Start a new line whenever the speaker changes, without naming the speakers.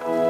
Bye.